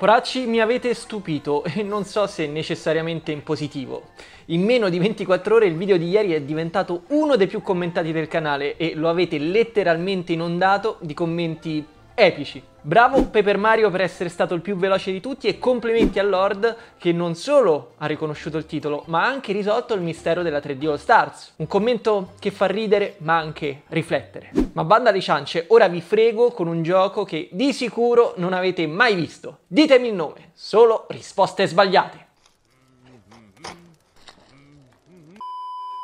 Poracci mi avete stupito e non so se necessariamente in positivo. In meno di 24 ore il video di ieri è diventato uno dei più commentati del canale e lo avete letteralmente inondato di commenti epici. Bravo Paper Mario per essere stato il più veloce di tutti e complimenti a Lord che non solo ha riconosciuto il titolo, ma ha anche risolto il mistero della 3D All Stars. Un commento che fa ridere ma anche riflettere. Ma banda di ciance, ora vi frego con un gioco che di sicuro non avete mai visto. Ditemi il nome, solo risposte sbagliate.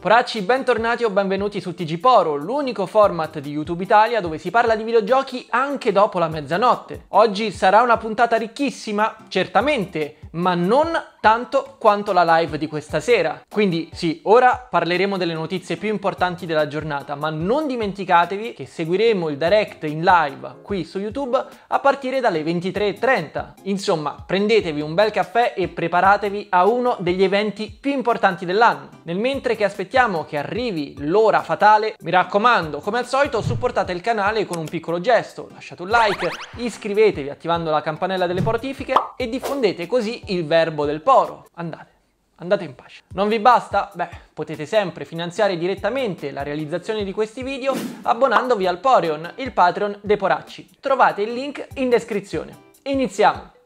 Poracci, bentornati o benvenuti su TG Poro, l'unico format di YouTube Italia dove si parla di videogiochi anche dopo la mezzanotte. Oggi sarà una puntata ricchissima, certamente, ma non tanto quanto la live di questa sera. Quindi sì, ora parleremo delle notizie più importanti della giornata, ma non dimenticatevi che seguiremo il direct in live qui su YouTube a partire dalle 23.30. Insomma, prendetevi un bel caffè e preparatevi a uno degli eventi più importanti dell'anno. Nel mentre che aspettiamo che arrivi l'ora fatale, mi raccomando, come al solito supportate il canale con un piccolo gesto, lasciate un like, iscrivetevi attivando la campanella delle notifiche e diffondete così il verbo del poro. Andate. Andate in pace. Non vi basta? Beh, potete sempre finanziare direttamente la realizzazione di questi video abbonandovi al Poreon, il Patreon dei Poracci. Trovate il link in descrizione. Iniziamo!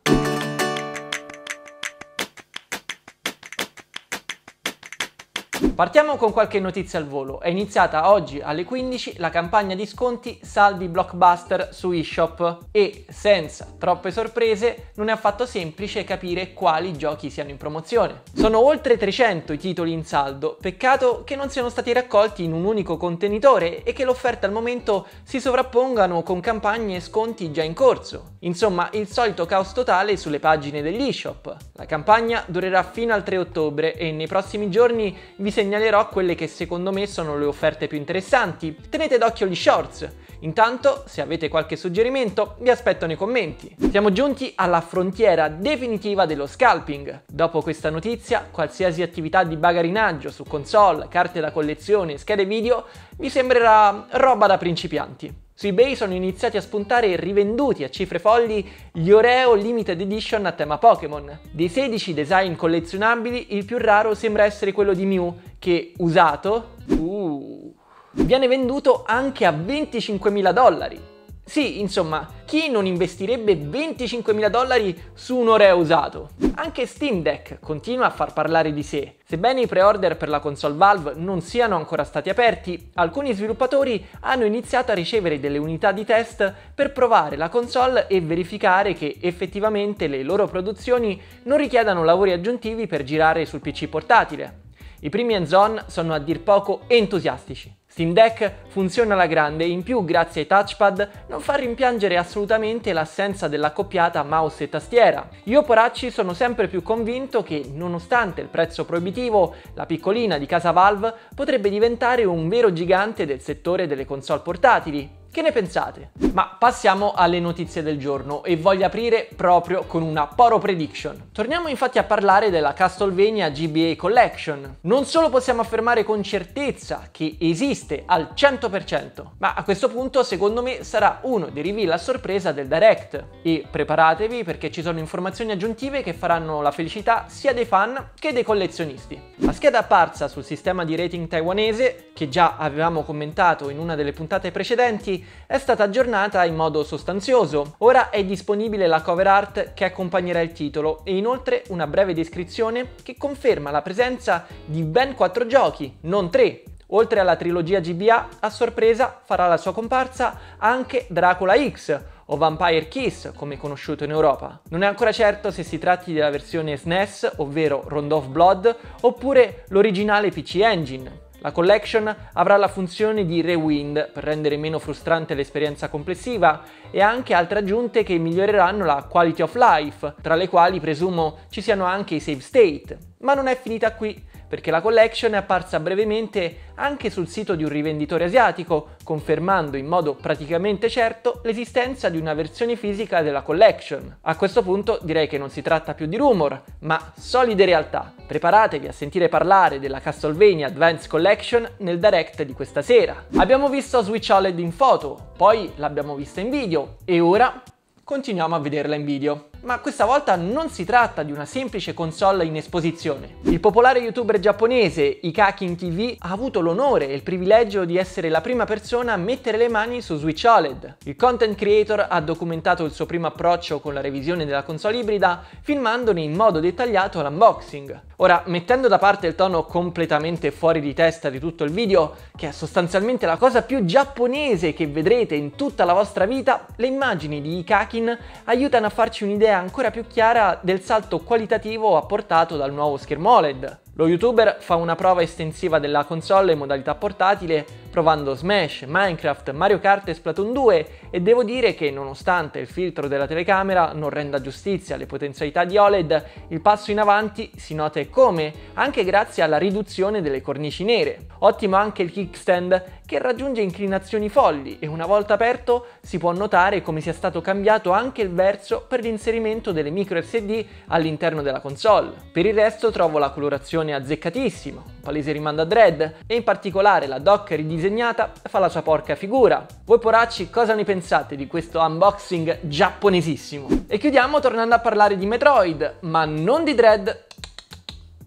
Partiamo con qualche notizia al volo. È iniziata oggi alle 15 la campagna di sconti Salvi Blockbuster su eShop e senza troppe sorprese non è affatto semplice capire quali giochi siano in promozione. Sono oltre 300 i titoli in saldo, peccato che non siano stati raccolti in un unico contenitore e che l'offerta al momento si sovrappongano con campagne e sconti già in corso. Insomma, il solito caos totale sulle pagine dell'eShop. La campagna durerà fino al 3 ottobre e nei prossimi giorni vi segnalerò quelle che secondo me sono le offerte più interessanti. Tenete d'occhio gli shorts. Intanto, se avete qualche suggerimento, vi aspetto nei commenti. Siamo giunti alla frontiera definitiva dello scalping. Dopo questa notizia, qualsiasi attività di bagarinaggio su console, carte da collezione, schede video vi sembrerà roba da principianti. Su eBay sono iniziati a spuntare e rivenduti a cifre folli gli Oreo Limited Edition a tema Pokémon. Dei 16 design collezionabili, il più raro sembra essere quello di Mew, che usato uh, viene venduto anche a 25.000 dollari. Sì, insomma, chi non investirebbe 25.000 dollari su un Oreo usato? Anche Steam Deck continua a far parlare di sé. Sebbene i pre-order per la console Valve non siano ancora stati aperti, alcuni sviluppatori hanno iniziato a ricevere delle unità di test per provare la console e verificare che effettivamente le loro produzioni non richiedano lavori aggiuntivi per girare sul PC portatile. I primi hands-on sono a dir poco entusiastici. Steam Deck funziona alla grande e in più grazie ai touchpad non fa rimpiangere assolutamente l'assenza dell'accoppiata mouse e tastiera. Io poracci sono sempre più convinto che nonostante il prezzo proibitivo, la piccolina di casa Valve potrebbe diventare un vero gigante del settore delle console portatili che ne pensate? Ma passiamo alle notizie del giorno e voglio aprire proprio con una Poro Prediction. Torniamo infatti a parlare della Castlevania GBA Collection. Non solo possiamo affermare con certezza che esiste al 100%, ma a questo punto secondo me sarà uno dei reveal a sorpresa del Direct. E preparatevi perché ci sono informazioni aggiuntive che faranno la felicità sia dei fan che dei collezionisti. La scheda apparsa sul sistema di rating taiwanese, che già avevamo commentato in una delle puntate precedenti, è stata aggiornata in modo sostanzioso. Ora è disponibile la cover art che accompagnerà il titolo e inoltre una breve descrizione che conferma la presenza di ben 4 giochi, non 3, Oltre alla trilogia GBA, a sorpresa farà la sua comparsa anche Dracula X, o Vampire Kiss, come conosciuto in Europa. Non è ancora certo se si tratti della versione SNES, ovvero Round of Blood, oppure l'originale PC Engine. La collection avrà la funzione di rewind per rendere meno frustrante l'esperienza complessiva e anche altre aggiunte che miglioreranno la quality of life, tra le quali presumo ci siano anche i save state. Ma non è finita qui perché la collection è apparsa brevemente anche sul sito di un rivenditore asiatico, confermando in modo praticamente certo l'esistenza di una versione fisica della collection. A questo punto direi che non si tratta più di rumor, ma solide realtà. Preparatevi a sentire parlare della Castlevania Advance Collection nel direct di questa sera. Abbiamo visto Switch OLED in foto, poi l'abbiamo vista in video e ora continuiamo a vederla in video. Ma questa volta non si tratta di una semplice console in esposizione. Il popolare youtuber giapponese Ikakin TV ha avuto l'onore e il privilegio di essere la prima persona a mettere le mani su Switch OLED. Il content creator ha documentato il suo primo approccio con la revisione della console ibrida filmandone in modo dettagliato l'unboxing. Ora, mettendo da parte il tono completamente fuori di testa di tutto il video, che è sostanzialmente la cosa più giapponese che vedrete in tutta la vostra vita, le immagini di Ikakin aiutano a farci un'idea ancora più chiara del salto qualitativo apportato dal nuovo schermo OLED. Lo youtuber fa una prova estensiva della console in modalità portatile provando Smash, Minecraft, Mario Kart e Splatoon 2 e devo dire che nonostante il filtro della telecamera non renda giustizia alle potenzialità di OLED, il passo in avanti si nota e come, anche grazie alla riduzione delle cornici nere. Ottimo anche il kickstand che raggiunge inclinazioni folli e una volta aperto si può notare come sia stato cambiato anche il verso per l'inserimento delle micro SD all'interno della console. Per il resto trovo la colorazione azzeccatissima, palese rimando a Dread e in particolare la dock ridisegnata fa la sua porca figura. Voi poracci cosa ne pensate di questo unboxing giapponesissimo? E chiudiamo tornando a parlare di Metroid, ma non di Dread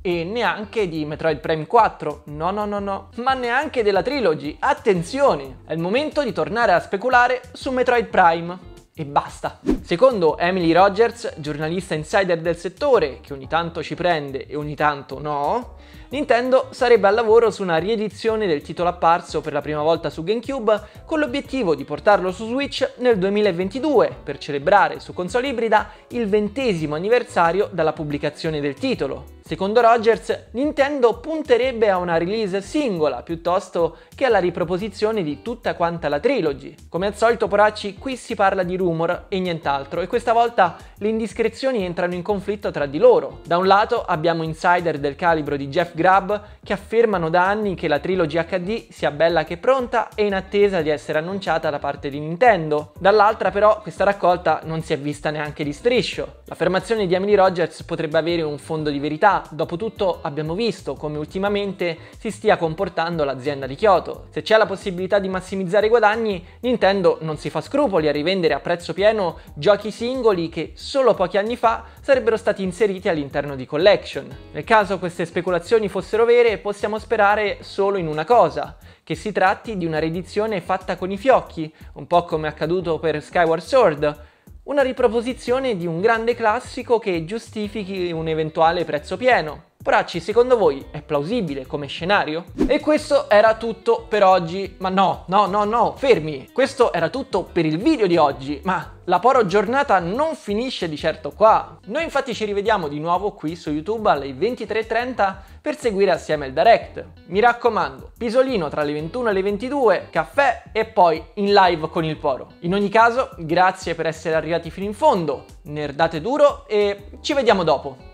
e neanche di Metroid Prime 4, no no no no, ma neanche della trilogy, attenzione, è il momento di tornare a speculare su Metroid Prime. E basta. Secondo Emily Rogers, giornalista insider del settore, che ogni tanto ci prende e ogni tanto no, Nintendo sarebbe al lavoro su una riedizione del titolo apparso per la prima volta su GameCube con l'obiettivo di portarlo su Switch nel 2022 per celebrare su console ibrida il ventesimo anniversario dalla pubblicazione del titolo. Secondo Rogers, Nintendo punterebbe a una release singola piuttosto che alla riproposizione di tutta quanta la trilogy. Come al solito, poracci, qui si parla di rumor e nient'altro, e questa volta le indiscrezioni entrano in conflitto tra di loro. Da un lato abbiamo insider del calibro di Jeff Grubb che affermano da anni che la trilogy HD sia bella che pronta e in attesa di essere annunciata da parte di Nintendo. Dall'altra però questa raccolta non si è vista neanche di striscio. L'affermazione di Emily Rogers potrebbe avere un fondo di verità dopotutto abbiamo visto come ultimamente si stia comportando l'azienda di Kyoto. Se c'è la possibilità di massimizzare i guadagni, Nintendo non si fa scrupoli a rivendere a prezzo pieno giochi singoli che solo pochi anni fa sarebbero stati inseriti all'interno di collection. Nel caso queste speculazioni fossero vere, possiamo sperare solo in una cosa, che si tratti di una riedizione fatta con i fiocchi, un po' come accaduto per Skyward Sword, una riproposizione di un grande classico che giustifichi un eventuale prezzo pieno. Poracci, secondo voi è plausibile come scenario? E questo era tutto per oggi, ma no, no, no, no, fermi! Questo era tutto per il video di oggi, ma la Poro giornata non finisce di certo qua. Noi infatti ci rivediamo di nuovo qui su YouTube alle 23.30 per seguire assieme il Direct. Mi raccomando, pisolino tra le 21 e le 22, caffè e poi in live con il Poro. In ogni caso, grazie per essere arrivati fino in fondo, nerdate duro e ci vediamo dopo.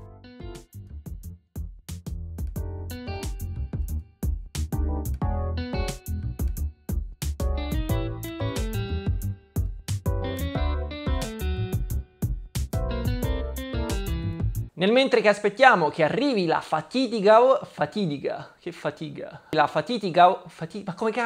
Nel mentre che aspettiamo che arrivi la fatidica... Fatidica? Che fatica? La fatidica... Fati... Ma come cazzo?